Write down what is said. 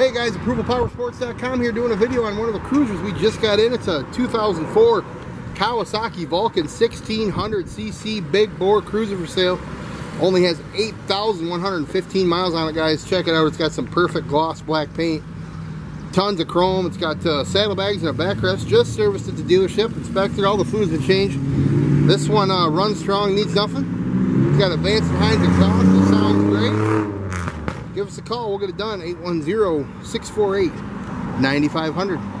Hey guys, ApprovalPowersports.com here doing a video on one of the cruisers we just got in. It's a 2004 Kawasaki Vulcan 1600cc big bore cruiser for sale. Only has 8,115 miles on it, guys. Check it out. It's got some perfect gloss black paint. Tons of chrome. It's got uh, saddlebags and a backrest. Just serviced at the dealership. Inspected. All the fluids been changed. This one uh, runs strong, needs nothing. It's got advanced Hines exhaust. It sounds great give us a call. We'll get it done. 810-648-9500.